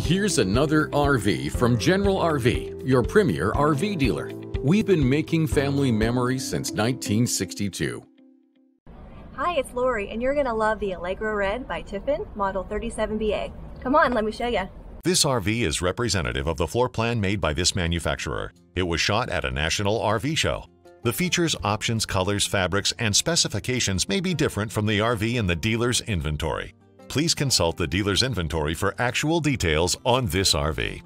Here's another RV from General RV, your premier RV dealer. We've been making family memories since 1962. Hi, it's Lori, and you're going to love the Allegro Red by Tiffin, model 37BA. Come on, let me show you. This RV is representative of the floor plan made by this manufacturer. It was shot at a national RV show. The features, options, colors, fabrics, and specifications may be different from the RV in the dealer's inventory. Please consult the dealer's inventory for actual details on this RV.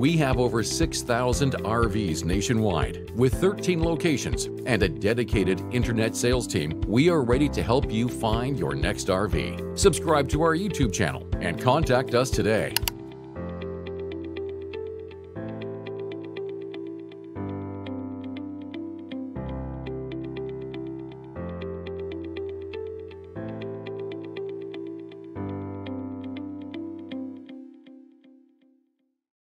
We have over 6,000 RVs nationwide with 13 locations and a dedicated internet sales team. We are ready to help you find your next RV. Subscribe to our YouTube channel and contact us today.